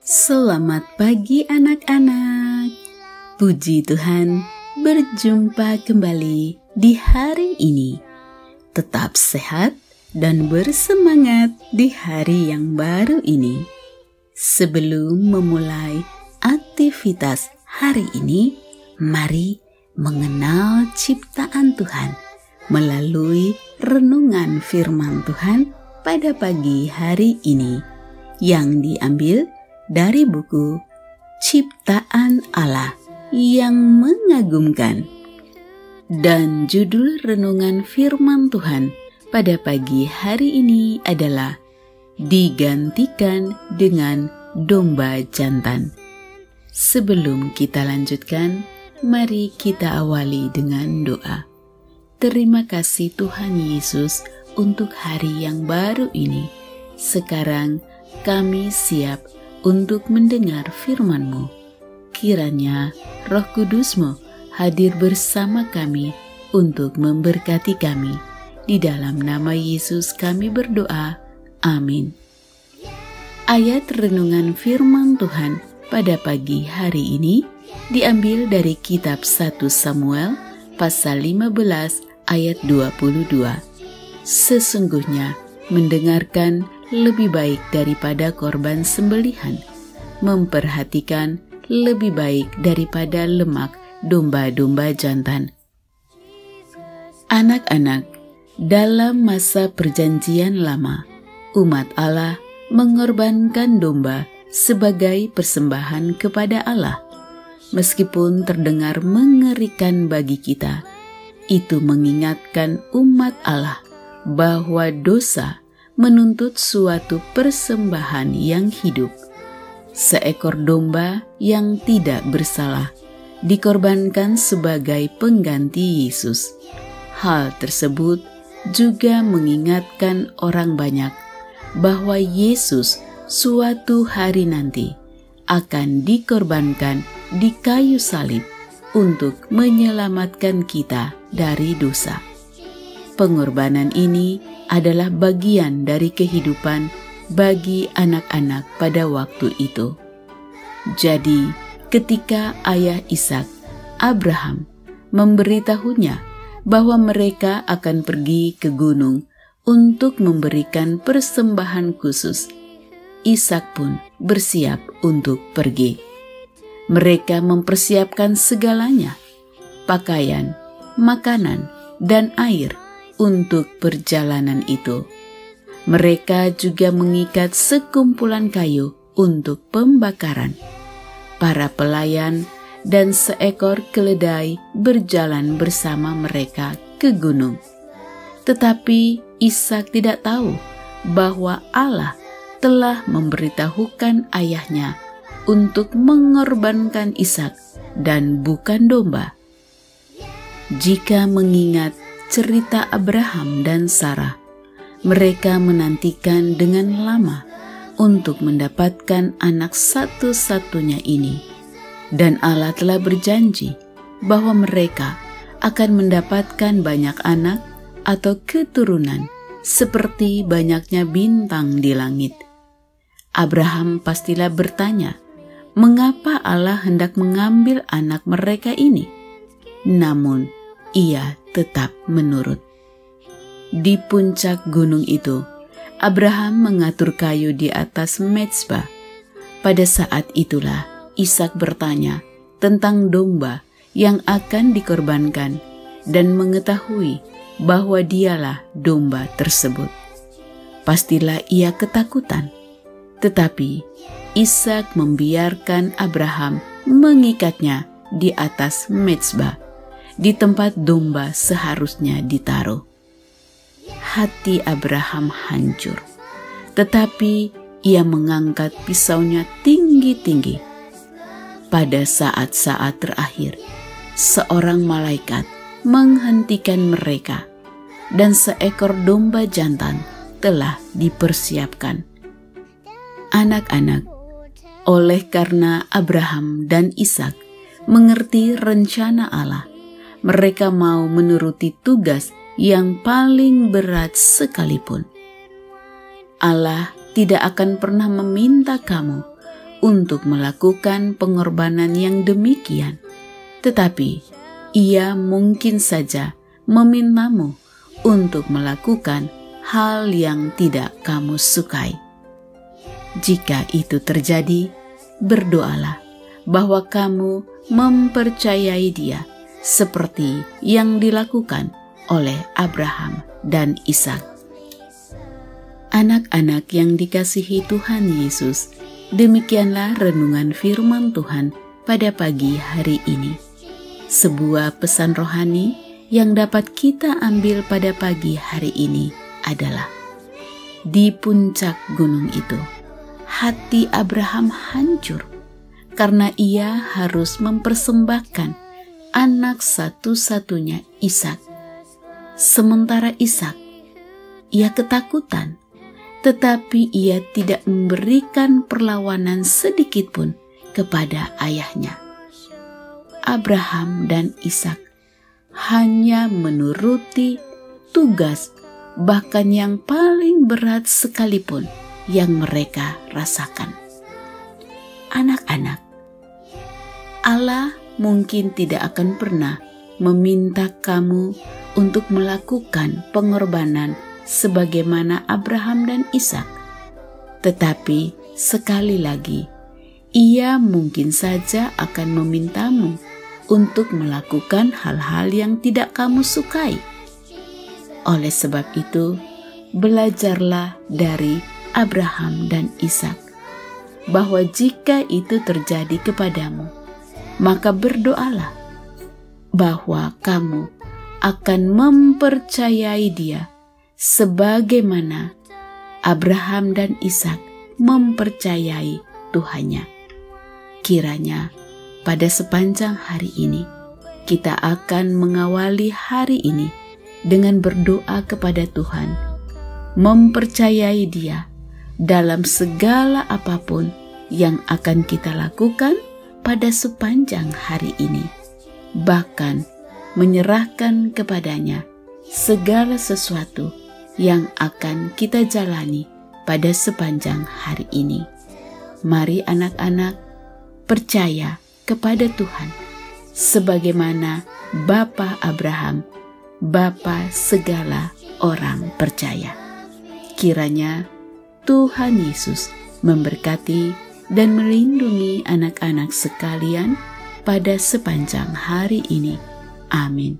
Selamat pagi anak-anak. Puji Tuhan, berjumpa kembali di hari ini. Tetap sehat dan bersemangat di hari yang baru ini. Sebelum memulai aktivitas hari ini, mari mengenal ciptaan Tuhan melalui renungan firman Tuhan pada pagi hari ini yang diambil dari buku Ciptaan Allah yang mengagumkan. Dan judul renungan firman Tuhan pada pagi hari ini adalah digantikan dengan domba jantan. Sebelum kita lanjutkan, mari kita awali dengan doa. Terima kasih Tuhan Yesus untuk hari yang baru ini. Sekarang kami siap untuk mendengar firman-Mu. Kiranya roh kudus-Mu hadir bersama kami untuk memberkati kami. Di dalam nama Yesus kami berdoa. Amin. Ayat renungan firman Tuhan pada pagi hari ini diambil dari kitab 1 Samuel pasal 15 ayat 22. Sesungguhnya mendengarkan lebih baik daripada korban sembelihan, memperhatikan lebih baik daripada lemak domba-domba jantan. Anak-anak, dalam masa Perjanjian Lama, umat Allah mengorbankan domba sebagai persembahan kepada Allah. Meskipun terdengar mengerikan bagi kita, itu mengingatkan umat Allah bahwa dosa menuntut suatu persembahan yang hidup. Seekor domba yang tidak bersalah dikorbankan sebagai pengganti Yesus. Hal tersebut juga mengingatkan orang banyak bahwa Yesus suatu hari nanti akan dikorbankan di kayu salib untuk menyelamatkan kita dari dosa. Pengorbanan ini adalah bagian dari kehidupan bagi anak-anak pada waktu itu. Jadi, ketika ayah Ishak, Abraham, memberitahunya bahwa mereka akan pergi ke gunung untuk memberikan persembahan khusus, Ishak pun bersiap untuk pergi. Mereka mempersiapkan segalanya: pakaian, makanan, dan air untuk perjalanan itu. Mereka juga mengikat sekumpulan kayu untuk pembakaran. Para pelayan dan seekor keledai berjalan bersama mereka ke gunung. Tetapi Ishak tidak tahu bahwa Allah telah memberitahukan ayahnya untuk mengorbankan Ishak dan bukan domba. Jika mengingat cerita Abraham dan Sarah. Mereka menantikan dengan lama untuk mendapatkan anak satu-satunya ini, dan Allah telah berjanji bahwa mereka akan mendapatkan banyak anak atau keturunan seperti banyaknya bintang di langit. Abraham pastilah bertanya, "Mengapa Allah hendak mengambil anak mereka ini?" Namun, ia tetap menurut. Di puncak gunung itu, Abraham mengatur kayu di atas mezbah. Pada saat itulah Ishak bertanya tentang domba yang akan dikorbankan dan mengetahui bahwa dialah domba tersebut. Pastilah ia ketakutan, tetapi Ishak membiarkan Abraham mengikatnya di atas mezbah di tempat domba seharusnya ditaruh. Hati Abraham hancur, tetapi ia mengangkat pisaunya tinggi-tinggi. Pada saat-saat terakhir, seorang malaikat menghentikan mereka, dan seekor domba jantan telah dipersiapkan. Anak-anak, oleh karena Abraham dan Ishak mengerti rencana Allah, mereka mau menuruti tugas yang paling berat sekalipun. Allah tidak akan pernah meminta kamu untuk melakukan pengorbanan yang demikian, tetapi ia mungkin saja memintamu untuk melakukan hal yang tidak kamu sukai. Jika itu terjadi, berdoalah bahwa kamu mempercayai Dia seperti yang dilakukan oleh Abraham dan Ishak. Anak-anak yang dikasihi Tuhan Yesus, demikianlah renungan firman Tuhan pada pagi hari ini. Sebuah pesan rohani yang dapat kita ambil pada pagi hari ini adalah di puncak gunung itu, hati Abraham hancur karena ia harus mempersembahkan anak satu-satunya Ishak. Sementara Ishak, ia ketakutan tetapi ia tidak memberikan perlawanan sedikit pun kepada ayahnya. Abraham dan Ishak hanya menuruti tugas, bahkan yang paling berat sekalipun yang mereka rasakan. Anak-anak, Allah mungkin tidak akan pernah meminta kamu untuk melakukan pengorbanan sebagaimana Abraham dan Ishak. Tetapi sekali lagi, ia mungkin saja akan memintamu untuk melakukan hal-hal yang tidak kamu sukai. Oleh sebab itu, belajarlah dari Abraham dan Ishak bahwa jika itu terjadi kepadamu, maka berdoalah bahwa kamu akan mempercayai Dia sebagaimana Abraham dan Ishak mempercayai Tuhannya. Kiranya pada sepanjang hari ini kita akan mengawali hari ini dengan berdoa kepada Tuhan, mempercayai Dia dalam segala apa pun yang akan kita lakukan pada sepanjang hari ini, bahkan menyerahkan kepadanya segala sesuatu yang akan kita jalani pada sepanjang hari ini. Mari anak-anak percaya kepada Tuhan sebagaimana Bapa Abraham, Bapa segala orang percaya. Kiranya Tuhan Yesus memberkati dan melindungi anak-anak sekalian pada sepanjang hari ini. Amin.